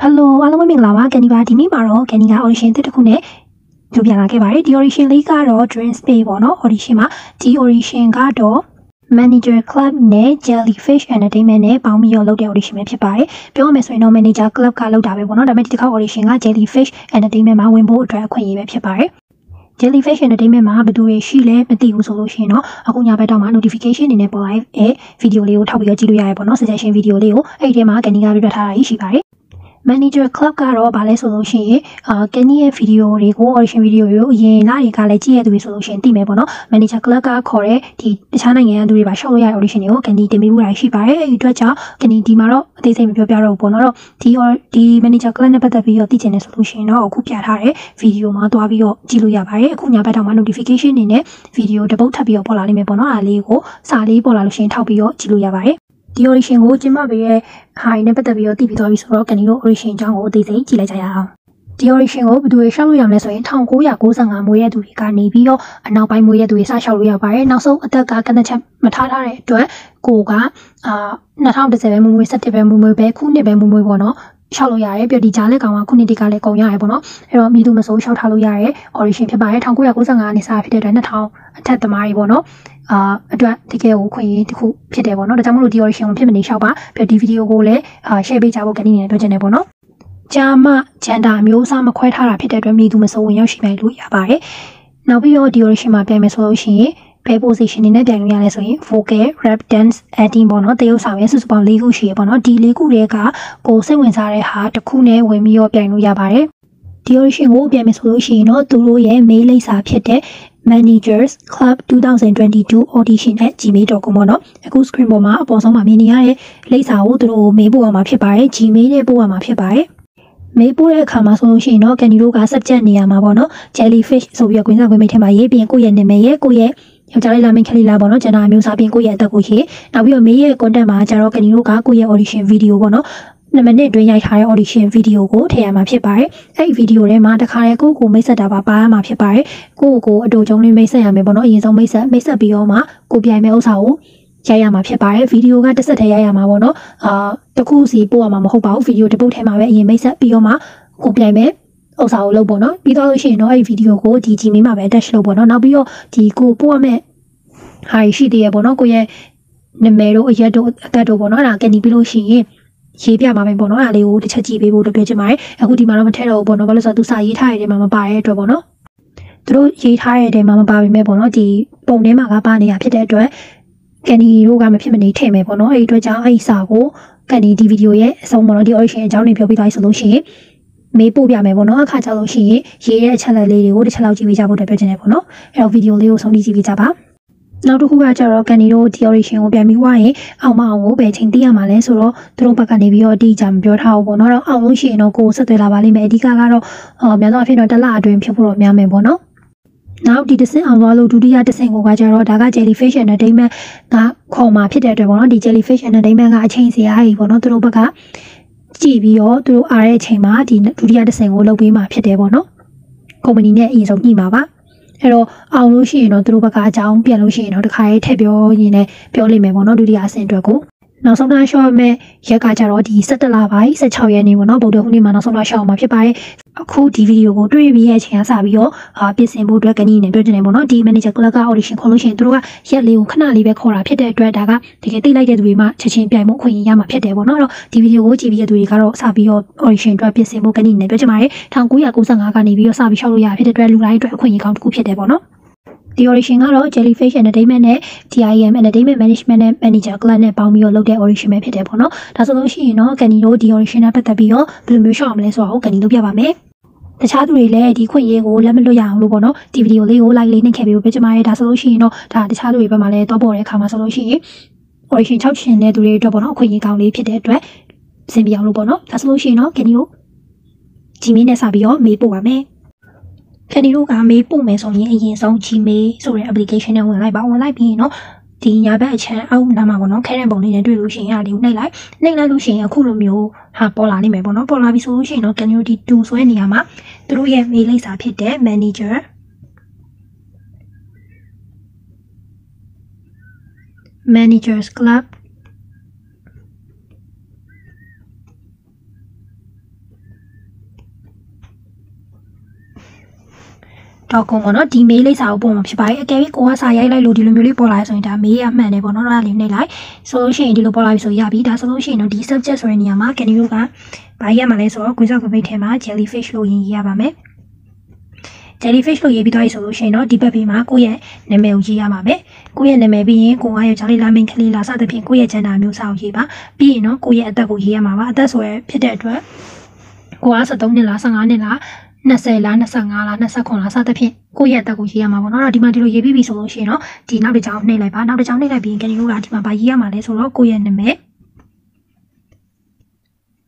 ဟယ်လိုအားလုံးပဲမင်္ဂလာပါကန်ဒီပါဒီနေ့မှာတော့ကန်ဒီက audition တစ်ခုနဲ့ကြိုပြန်လာခဲ့ပါတယ်ဒီ audition လေးကတော့ Dream Space ပေါ့နော် audition မှာဒီ audition ကတော့ Manager Club နဲ့ Jellyfish Entertainment နဲ့ပေါင်းပြီးတော့လုပ်တဲ့ audition ပဲဖြစ်ပါတယ်ပြောရမယ်ဆိုရင်တော့ Manager Club ကလုပ်တာပဲပေါ့နော်ဒါပေမဲ့ဒီတစ်ခါ audition က Jellyfish Entertainment မှာဝင်ဖို့အတွက်အခွင့်အရေးပဲဖြစ်ပါတယ် Jellyfish Entertainment မှာဘယ်သူတွေရှိလဲမသိဘူးဆိုလို့ရှိရင်တော့အခုညဘက်တော့မှ notification အနေနဲ့ပေါ်လာတဲ့ video လေးကိုထောက်ပြီးတော့ကြည့်လို့ရရပေါ့နော် suggestion video လေးကိုအဲ့ဒီထဲမှာကန်ဒီကပြပြထားတာရှိပါတယ် manager club ကတော့ဗာလဲဆိုလို့ရှိရင်အာကန်နီရဲ့ဗီဒီယိုတွေကို audition video တွေကိုအရင်လာတွေကလည်းကြည့်ရသူတွေဆိုလို့ရှိရင်သိမယ်ပေါ့နော် manager club ကခေါ်တဲ့ဒီတခြားနိုင်ငံကသူတွေပါရှောက်လို့ရတဲ့ audition တွေကိုကန်ဒီတင်ပေးမှုတာရှိပါတယ်အဲဒီအတွက်ကြောင့်ကန်ဒီဒီမှာတော့အသေးစိတ်မပြောပြတော့ဘူးပေါ့နော်တော့ဒီဒီ manager club နဲ့ပတ်သက်ပြီးတော့သိချင်တယ်ဆိုလို့ရှိရင်တော့အခုပြထားတဲ့ဗီဒီယိုမှာသွားပြီးတော့ကြည့်လို့ရပါတယ်အခုညဘက်တော့မှ notification အနေနဲ့ဗီဒီယိုတစ်ပုတ်ထပ်ပြီးတော့ပေါ်လာလိမ့်မယ်ပေါ့နော်အားလေးကိုစာလေးပေါ်လာလို့ရှိရင်ထောက်ပြီးတော့ကြည့်လို့ရပါတယ် ဒီ audition ကိုကျင်းပပေးရဲ့ဟာရင်းနဲ့ပတ်သက်ပြီးတော့တည်ပြီးသွားပြီဆိုတော့ကန်ဒီတို့ audition အကြောင်းကိုအသေးစိတ်ကြည့်လိုက်ကြရအောင်ဒီ audition ကိုဘယ်သူတွေရှောက်လို့ရမလဲဆိုရင်1995မွေးတဲ့သူတွေကနေပြီးတော့အနောက်ပိုင်းမွေးတဲ့သူတွေစရှောက်လို့ရပါတယ်နောက်ဆုံးအသက်ကကန့်သက်ချက်မထားထားတဲ့အတွက်ကိုကအာ2010ပဲမွေးမွေး17ပဲမွေးမွေးပဲခုနှစ်ပဲမွေးမွေးပေါ့နော် ရှောက်လို့ရတယ်ပြဒီကြားလက်ကောင်ကခုနှစ်တိကလည်းကုန်ရတယ်ပေါ့နော်အဲ့တော့မိသူမစိုးရှောက်ထားလို့ရတဲ့ audition ဖြစ်ပါတယ်1995နှစ်စာဖြစ်တဲ့အတွက်2000အထက်သမားတွေပေါ့နော်အာအတွက်တကယ်ကိုခွင့်ရတစ်ခုဖြစ်တယ်ပေါ့နော်ဒါကြောင့်မလို့ဒီ audition ကိုဖြစ်မနေရှောက်ပါပြီးဒီဗီဒီယိုကိုလည်းအာ share ပေးကြဖို့ကနေနေပြောချင်တယ်ပေါ့နော်ဂျာမဂျန်တာမျိုးစားမခွဲထားတာဖြစ်တဲ့အတွက်မိသူမစိုးဝင်ရောက်ရှိနိုင်လို့ရပါတယ်နောက်ပြီးတော့ဒီ audition မှာပြန်မယ်ဆိုလို့ရှိရင် ဘယ် position နေနဲ့ပြန်လို့ရလဲဆိုရင် vocal rap dance acting ပေါ့နော်တရုပ်ဆောင်ရဲ့စုစုပေါင်း၄ခုရှိရပေါ့နော်ဒီ၄ခုတွေကကိုစိတ်ဝင်စားတဲ့ဟာတစ်ခုနဲ့ဝင်ပြီးတော့ပြန်လို့ရပါတယ်ဒီ audition ကိုပြန်မယ်ဆိုလို့ရှိရင်တော့သူတို့ရဲ့ mail လိပ်စာဖြစ်တဲ့ managers club 2022 audition at gmail.com ပေါ့နော်အခု screen ပေါ်မှာအပေါ်ဆုံးမှာမြင်နေရတဲ့လိပ်စာကိုသူတို့မေးပို့ရမှာဖြစ်ပါတယ် gmail နဲ့ပို့ရမှာဖြစ်ပါတယ်မေးပို့တဲ့အခါမှာဆိုလို့ရှိရင်တော့ကန်ဒီတို့က subject နေရာမှာပေါ့နော် jellyfish ဆိုပြီးတော့ကွင်းစားကွင်းမိတ်ထဲမှာရေးပြီးကိုယ့်ရဲ့နာမည်ရဲ့ကိုယ့်ရဲ့ ယောက်ျားလေးလာမင်းခလေးလာပေါ့နော်ဂျန်နာမျိုးစားပြင်ကိုယ့်ရဲ့အသက်ကိုရေးနောက်ပြီးတော့မေးရဲ့ content မှာကျတော့ကန်ဒီတို့ကကိုယ့်ရဲ့ audition video ပေါ့နော်2မိနစ်အတွင်းရိုက်ထားတဲ့ audition video ကိုထည့်ရမှာဖြစ်ပါတယ်။အဲ့ဒီ video ထဲမှာတခါတည်းကိုကိုမိတ်ဆက်တာပါပါရမှာဖြစ်ပါတယ်။ကိုကိုအတူကျုံလေးမိတ်ဆက်ရမယ်ပေါ့နော်။အရင်ဆုံးမိတ်ဆက်မိတ်ဆက်ပြီးတော့မှကိုပြိုင်မဲ့ဥစ္စာကိုရိုက်ရမှာဖြစ်ပါတယ်။ဗီဒီယိုကတစ်ဆက်တည်းရိုက်ရမှာပေါ့နော်။အာတခုစီပို့ရမှာမဟုတ်ပါဘူး။ဗီဒီယိုတစ်ပုတ်ထဲမှာပဲအရင်မိတ်ဆက်ပြီးတော့မှကိုပြိုင်မဲ့ ဥစ္စာကိုလုပ်ပေါ့နော်။ပြီးတော့လို့ရှိရင်တော့အဲ့ဒီဗီဒီယိုကိုဒီ Gmail မှာပဲ attach လုပ်ပေါ့နော်။နောက်ပြီးတော့ဒီကိုပို့ရမဲ့ဟာရှိသေးရပေါ့နော်။ကိုရဲ့နာမည်တို့အရက်တို့အသက်တို့ပေါ့နော်။အဲ့ဒါကနေပြီးလို့ရှိရင်ရေးပြမှာပဲပေါ့နော်အဲ့ဒါလေးကိုတစ်ချက်ကြည့်ပေးဖို့ပြောချင်ပါတယ်အခုဒီမှာတော့မထည့်တော့ဘူးပေါ့နော်ဘာလို့ဆိုတော့သူစာရေးထားတဲ့နေရာမှာမပါတဲ့အတွက်ပေါ့နော်သူတို့ရေးထားတဲ့နေရာမှာမပါပေမဲ့ပေါ့နော်ဒီပုံထဲမှာကပါနေတာဖြစ်တဲ့အတွက်ကန်ဒီတို့ကမဖြစ်မနေထည့်မယ်ပေါ့နော်အဲ့ဒီအတွက်ကြောင့်အဲ့ဒီစာကိုကန်ဒီဒီဗီဒီယိုရဲ့အဆုံးပေါ့နော်ဒီ origin အကြောင်းတွေပြောပြသွားဆိုလို့ရှိရင် မေးပို့ပြမယ်ပေါ့နော်အခါကျလို့ရှိရင်ရေးတဲ့အချက်လက်လေးတွေကိုတစ်ချက်လောက်ကြည့်ပေးကြဖို့ပြောချင်တယ်ပေါ့နော်အဲ့တော့ဗီဒီယိုလေးကိုဆုံးဖြတ်ကြည့်ပေးကြပါနောက်တစ်ခုကကျတော့ကန်ဒီတို့ theoration ကိုပြန်ပြီးွားရင်အောင်မအောင်ကိုပဲချိန်သိရမှာလဲဆိုတော့သူတို့ဘက်ကနေပြီးတော့အတိအကျမပြောထားဘူးပေါ့နော်တော့အောင်လို့ရှိရင်တော့ကိုယ်ဆက်သွယ်လာပါလိမ့်မယ်အဓိကကတော့အော်များသောအားဖြင့်တော့တစ်လအတွင်းဖြစ်ဖို့တော့များမယ်ပေါ့နော်နောက်ဒီတစ်ဆင့်အောင်သွားလို့ဒုတိယတစ်ဆင့်ကိုကကျတော့ဒါက jellyfish entertainment ကခေါ်มาဖြစ်တဲ့အတွက်ပေါ့နော်ဒီ jellyfish entertainment ကအချိန်စရာကြီးပေါ့နော်သူတို့ဘက်က ကြည့်ပြီးတော့သူတို့အားတဲ့အချိန်မှာဒီဒုတိယတစ်ဆင့်ကိုလုပ်ပေးမှာဖြစ်တယ်ပေါ့နော်ကုမ္ပဏီနဲ့အရင်ဆုံးညှိမှာပါအဲ့တော့အောင်လို့ရှိရင်တော့သူတို့ဘက်ကအကြောင်းပြန်လို့ရှိရင်တော့တခါရေးထည့်ပြောရင်းနဲ့ပြောလိမ့်မယ်ပေါ့နော်ဒုတိယအဆင့်အတွက်ကိုနောက်ဆုံးထားရှော့မဲ့ရက်ကကြတော့ဒီ17လပိုင်း16ရက်နေ့ပေါ့နော်ဗုဒ္ဓဟူးနေ့မှာနောက်ဆုံးထားရှော့မှာဖြစ်ပါတယ် အခုဒီဗီဒီယိုကိုတွေ့ပြီးရဲ့အချိန်ကစပြီးတော့အာပြင်ဆင်ဖို့အတွက်ကနေနေပြောချင်တယ်ပေါ့နော်ဒီ manager club က audition ခေါ်လို့ရှိရင်သူတို့ကရက်လေးကိုခဏလေးပဲခေါ်တာဖြစ်တဲ့အတွက်ဒါကတကယ်သိလိုက်တဲ့သူတွေမှချက်ချင်းပြိုင်မှုခွင့်ရမှာဖြစ်တယ်ပေါ့နော်အဲ့တော့ဒီဗီဒီယိုကိုကြည့်ပြီးတဲ့သူတွေကတော့စပြီးတော့ audition အတွက်ပြင်ဆင်ဖို့ကနေနေပြောချင်ပါတယ်1995ကနေပြီးတော့စပြီးရှောက်လို့ရဖြစ်တဲ့အတွက်လူတိုင်းအတွက်အခွင့်အရေးကောင်းတစ်ခုဖြစ်တယ်ပေါ့နော်ဒီ audition ကတော့ Jellyfish Entertainment နဲ့ TIM Entertainment Management နဲ့ Manager Club နဲ့ပေါင်းပြီးတော့လုပ်တဲ့ audition ပဲဖြစ်တယ်ပေါ့နော်။ဒါဆိုလို့ရှိရင်တော့ကန်ဒီတို့ဒီ audition နဲ့ပတ်သက်ပြီးတော့ဘယ်လိုမျိုးရှောက်အောင်လဲဆိုတာကိုကန်ဒီလုပ်ပြပါမယ်။ တခြားသူတွေလည်းဒီခွင့်ရေးကိုလက်မလွတ်ရအောင်လို့ပေါ့နော်ဒီဗီဒီယိုလေးကို like လေးနဲ့ခဲ့ပြီးပြချင်ပါတယ်ဒါဆိုလို့ရှိရင်တော့ဒါတခြားသူတွေဘက်မှာလည်းတော့ပေါ်တဲ့အခါမှာဆိုလို့ရှိရင် audition 6ရှင်တဲ့သူတွေအတွက်ပေါ့နော်အခွင့်အရေးကောင်းလေးဖြစ်တဲ့အတွက်စင်ပြအောင်လို့ပေါ့နော်ဒါဆိုလို့ရှိရင်တော့ကန်ဒီတို့ဒီမင်းနဲ့စပြီးတော့မေးပို့ပါမယ်ခဏတို့ကမေးပို့မယ်ဆိုရင်အရင်ဆုံး Gmail ဆိုတဲ့ application နဲ့ဝင်လိုက်ပါဝင်လိုက်ပြီးရင်တော့ ဒီညာဘက်အချမ်းအောက်နားမှာပေါ့နော်ခဲတဲ့ပုံလေးနဲ့တွေ့လို့ရှိရင်အားလေးကိုနှိပ်လိုက်နှိပ်လိုက်လို့ရှိရင်အခုလိုမျိုးဟာပေါ်လာနိုင်မယ်ပေါ့နော်ပေါ်လာပြီဆိုလို့ရှိရင်တော့ community 2ဆွဲနေရမှာသူတို့ရဲ့ mail လိပ်စာဖြစ်တဲ့ manager managers club .com ပေါ့နော်ဒီ mail လိပ်စာကိုပို့မှာဖြစ်ပါတယ်အကယ်၍ကိုကစာရိုက်လိုက်လို့ဒီလိုမျိုးလေးပေါ်လာရဆိုရင်ဒါ mail အမှန်တယ်ပေါ့နော်အဲ့ဒါလေးနှိပ်လိုက်ဆိုလို့ရှိရင်ဒီလိုပေါ်လာပြီဆိုရပြီဒါဆိုလို့ရှိရင်တော့ဒီ subject ဆိုတဲ့နေရာမှာ can you ကဘာရမှာလဲဆိုတော့ကိုစောက်ကပိတ်ထဲမှာ jellyfish လို့ရင်ရေးရပါမယ် jellyfish လို့ရေးပြီးသွားပြီဆိုလို့ရှိရင်တော့ဒီဘက်ပြီးမှာကိုယ့်ရဲ့နာမည်ကိုရေးရမှာပဲကိုယ့်ရဲ့နာမည်ပြီးရင်ကိုကရဲ့ဂျာလီလာမင်းကလေးလာစသဖြင့်ကိုယ့်ရဲ့ gender မျိုးစာကိုရေးပါပြီးရင်တော့ကိုယ့်ရဲ့အသက်ကိုရေးရမှာပါအသက်ဆိုရဖြစ်တဲ့အတွက်ကိုက73နှစ်လား15နှစ်လား 20လား25လား29လားစသဖြင့်ကိုယ့်ရဲ့အသက်ကိုရေးရမှာပေါ့နော်။တော့ဒီမှာဒီလိုရေးပြီးပြီဆိုလို့ရှိရင်တော့ဒီနောက်တစ်ကြောင်းနှိပ်လိုက်ပါ။နောက်တစ်ကြောင်းနှိပ်လိုက်ပြီးရင်ကနေလို့ကဒီမှာဗာရေးရမှာလဲဆိုတော့ကိုယ့်ရဲ့နာမည်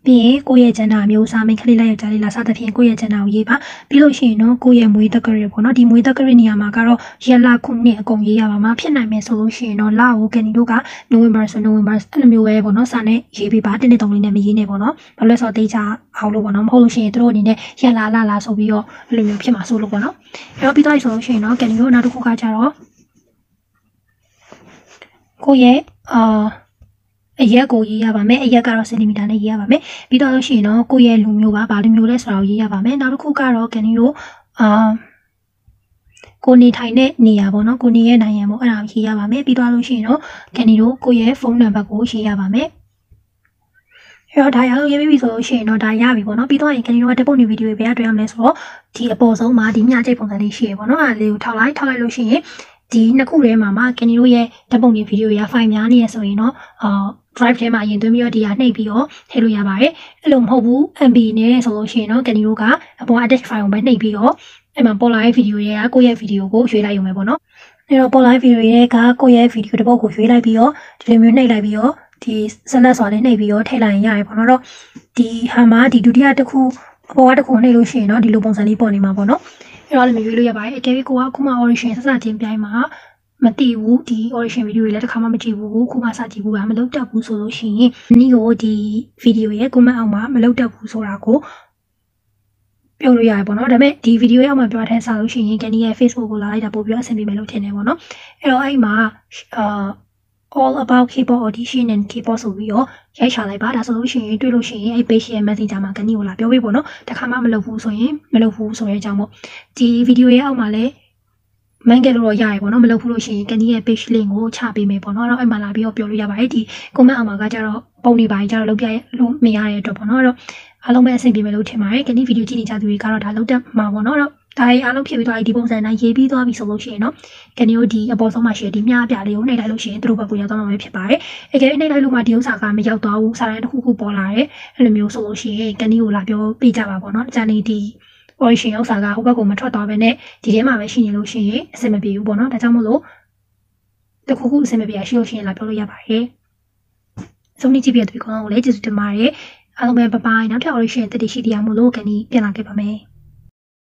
ပြီးရင်ကိုယ့်ရဲ့ gender အမျိုးအစားမိန်းကလေးလိုက်ယောက်ျားလေးလားစသဖြင့်ကိုယ့်ရဲ့ gender ကိုရေးပါပြီးလို့ရှိရင်တော့ကိုယ့်ရဲ့မွေးတက္ကရာပေါ့နော်ဒီမွေးတက္ကရာနေရာမှာကတော့ရက်လခုနှစ်အကုန်ရေးရပါမှာဖြစ်နိုင်မယ်ဆိုလို့ရှိရင်တော့လကိုကန်ဒီတို့က November ဆို November အဲ့လိုမျိုးပဲပေါ့နော်စာနဲ့ရေးပေးပါတင်းတင်းတုံလေးနဲ့မရေးနဲ့ပေါ့နော်ဘာလို့လဲဆိုတော့တေးချအောင်လို့ပေါ့နော်မဟုတ်လို့ရှိရင်တို့အနေနဲ့ရက်လာလာလာဆိုပြီးတော့အဲ့လိုမျိုးဖြစ်မှာဆိုလို့ပေါ့နော်အဲ့တော့ပြီးတော့ဆိုလို့ရှိရင်တော့ကန်ဒီတို့နောက်တစ်ခုကကြတော့ကိုယ့်ရဲ့အာ အရက်ကိုရေးရပါမယ်အရက်ကတော့စင်တီမီတာနဲ့ရေးရပါမယ်ပြီးတော့လို့ရှိရင်တော့ကိုယ့်ရဲ့လူမျိုးကဘာလူမျိုးလဲဆိုတာကိုရေးရပါမယ်နောက်တစ်ခုကတော့ကန်ဒီတို့အာကိုနေထိုင်တဲ့နေရာပေါ့နော်ကိုနေရဲ့နိုင်ငံပေါ့အဲ့ဒါကိုရေးရပါမယ်ပြီးတော့လို့ရှိရင်တော့ကန်ဒီတို့ကိုယ့်ရဲ့ဖုန်းနံပါတ်ကိုရေးရပါမယ်အဲ့တော့ဒါရအောင်ရေးပြီးပြီဆိုလို့ရှိရင်တော့ဒါရပြီပေါ့နော်ပြီးတော့ရင်ကန်ဒီတို့ကတက်ပုတ်နေဗီဒီယိုတွေဘယ်ကတွေ့ရမလဲဆိုတော့ဒီအပေါ်ဆုံးမှာဒီမြချိတ်ပုံစံလေးရှိရပေါ့နော်အဲ့ဒါလေးကိုထောက်လိုက်ထောက်လိုက်လို့ရှိရင်ဒီနှစ်ခုထဲမှာမှာကန်ဒီတို့ရဲ့ဓာတ်ပုံတွေဗီဒီယိုရဖိုင်များနေရဆိုရင်တော့အာ drive ထဲမှာရင်သွင်းပြီးတော့ဒီဟာနှိပ်ပြီးတော့ထည့်လို့ရပါတယ်အဲ့လိုမဟုတ်ဘူး MB နဲ့ဆိုလို့ရှိရင်တော့ကန်ဒီတို့ကအပေါ် attach file ကိုပဲနှိပ်ပြီးတော့အဲ့မှာပေါ်လာတဲ့ဗီဒီယိုတွေကကိုယ့်ရဲ့ဗီဒီယိုကိုရွှေ့လိုက်ရုံပဲပေါ့နော်အဲ့တော့ပေါ်လာတဲ့ဗီဒီယိုတွေကကိုယ့်ရဲ့ဗီဒီယိုတစ်ပုဒ်ကိုရွှေ့လိုက်ပြီးတော့ဒီလိုမျိုးနှိပ်လိုက်ပြီးတော့ဒီဆက်လက်စွာလေးနှိပ်ပြီးတော့ထည့်လိုက်ရင်ရတယ်ပေါ့နော်တော့ဒီဟာမှာဒီဒုတိယတစ်ခုအပေါ်ကတစ်ခုနှိပ်လို့ရှိရင်တော့ဒီလိုပုံစံလေးပေါ်နေမှာပေါ့နော်အဲ့တော့လည်းမျိုးရွေးလို့ရပါတယ်အကယ်၍ကိုကအခုမှ origin ဆက်စချင်းပြိုင်မှာ မသိဘူးဒီ origin video တွေလည်းတစ်ခါမှမကြည့်ဘူးခုမှစကြည့်ဘူးကမလုပ်တတ်ဘူးဆိုလို့ရှိရင်နီးကိုဒီ video ရဲ့ comment အောက်မှာမလုပ်တတ်ဘူးဆိုတာကိုပြောလို့ရတယ်ပေါ့နော်ဒါပေမဲ့ဒီ video ရဲ့အောက်မှာပြောထားဆာလို့ရှိရင်ကန်ဒီရဲ့ Facebook ကိုလာလိုက်တာပို့ပြီးအဆင်ပြေမယ်လို့ထင်တယ်ပေါ့နော်အဲ့တော့အဲ့မှာအာ all about keyboard audition and keyboard ဆိုပြီးတော့ရိုက်ချလိုက်ပါဒါဆိုလို့ရှိရင်တွေ့လို့ရှိရင်အဲ့ page ရဲ့ messenger မှာကန်ဒီကိုလာပြောပေးပေါ့နော်တခါမှမလုပ်ဘူးဆိုရင်မလုပ်ဘူးဆိုတဲ့အကြောင်းပေါ့ဒီ video ရဲ့အောက်မှာလည်း မန်ကယ်လို့တော့ရရပေါ့နော်မလုပ်ဘူးလို့ရှိရင်ကန်ဒီရဲ့ page link ကိုချပေးမယ်ပေါ့နော်တော့အဲ့မှာလာပြီးတော့ပြောလို့ရပါတယ်ဒီ comment အောက်မှာကကြတော့ပုံနေပါရင်ကြတော့လုပ်ပြလို့မရတဲ့အတွက်ပေါ့နော်အဲ့တော့အားလုံးပဲအဆင်ပြေမယ်လို့ထင်ပါတယ်ကန်ဒီဗီဒီယိုကြည့်နေကြသူတွေကတော့ဒါလုပ်တတ်မှာပေါ့နော်တော့ဒါရီအားလုံးဖြစ်ပြီးသွားပြီဒီပုံစံတိုင်းရေးပြီးသွားပြီဆိုလို့ရှိရင်တော့ကန်ဒီကိုဒီအပေါ်ဆုံးမှာရှိတဲ့ဒီမြအပြလေးကိုနှိပ်လိုက်လို့ရှိရင်သူတို့ဘက်ကိုရောက်သွားမှာပဲဖြစ်ပါတယ်။အကယ်၍နှိပ်လိုက်လို့မှဒီဥစ္စာကမရောက်သွားဘူးစာရိုင်းတစ်ခုခုပေါ်လာတယ်အဲ့လိုမျိုးဆိုလို့ရှိရင်ကန်ဒီကိုလာပြောပြကြပါပေါ့နော်။ကြာနေဒီ origin ဥစ္စာကဟိုဘက်ကိုမထွက်သွားဘဲနဲ့ဒီထဲမှာပဲရှိနေလို့ရှိရင်အဆင်မပြေဘူးပေါ့နော်ဒါကြောင့်မို့လို့တခုခုအဆင်မပြေရရှိလို့ရှိရင်လာပြောလို့ရပါတယ်ဆုံးနေကြည့်ပြတဲ့ဒီကောင်ကိုလည်းကျေးဇူးတင်ပါတယ်အားလုံးပဲဘိုင်ဘိုင်နောက်ထပ် origin တက်တည်ရှိတရားမို့လို့ကန်ဒီပြန်လာခဲ့ပါမယ်